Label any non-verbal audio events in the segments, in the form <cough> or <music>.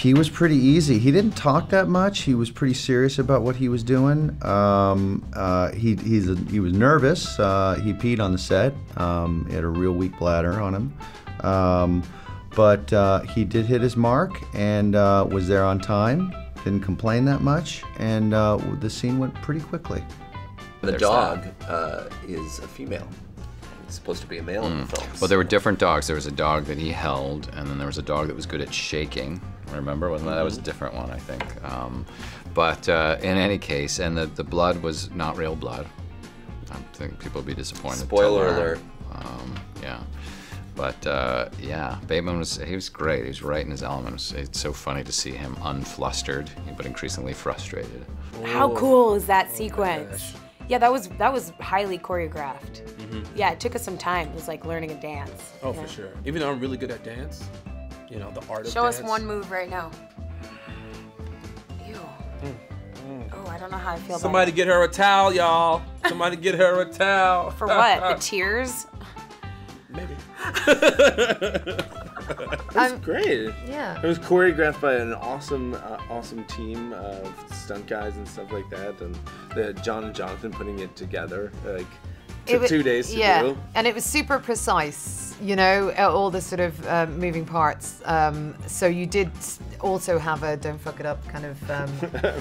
he was pretty easy. He didn't talk that much. He was pretty serious about what he was doing. Um, uh, he he's a, he was nervous. Uh, he peed on the set. Um, he had a real weak bladder on him. Um, but uh, he did hit his mark and uh, was there on time. Didn't complain that much, and uh, the scene went pretty quickly. The There's dog uh, is a female. It's supposed to be a male in the film. Well, there were different dogs. There was a dog that he held, and then there was a dog that was good at shaking. I Remember? Wasn't that, that was a different one, I think. Um, but uh, in any case, and the, the blood was not real blood. I think people would be disappointed. to Spoiler alert. Um, yeah. But uh, yeah, Bateman was he was great. He was right in his element. It was- It's so funny to see him unflustered, but increasingly frustrated. How cool is that sequence? Yeah, that was that was highly choreographed. Yeah, it took us some time. It was like learning a dance. Oh, Yeah. for sure. Even though I'm really good at dance, you know, the art of Show us one move right now. Ew. Oh, I don't know how I feel about Somebody about get her a towel, y'all. Somebody get her a towel. it. For what? The <laughs> tears? Maybe. <laughs> It was great. yeah. It was choreographed by an awesome, uh, awesome team of stunt guys and stuff like that, and the John and Jonathan putting it together. Like took wa- two days to yeah, do. and it was super precise. You know, uh, all the sort of um, moving parts. Um, so you did also have a "don't fuck it up" kind of um,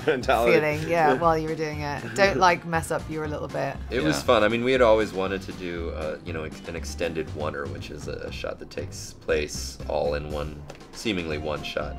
<laughs> Mentality. feeling, yeah, <laughs> while you were doing it. Don't like mess up your a little bit. It was fun. I mean, we had always wanted to do, uh, you know, an extended oneer, which is a shot that takes place all in one, seemingly one shot.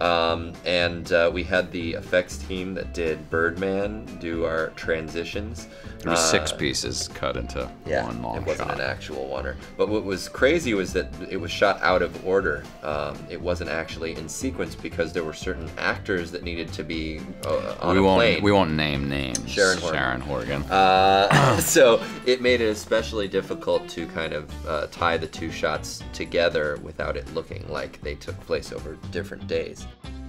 Um, and uh, we had the effects team that did Birdman do our transitions. There were six Uh, pieces cut into Yeah, one long shot. it wasn't shot. an actual oneer. But what was crazy was that it was shot out of order. Um, it wasn't actually in sequence because there were certain actors that needed to be uh, on we a won't plane. we won't name names. Sharon Horgan. Sharon Horgan. Uh, <coughs> so it made it especially difficult to kind of uh, tie the two shots together without it looking like they took place over different days. Thanks.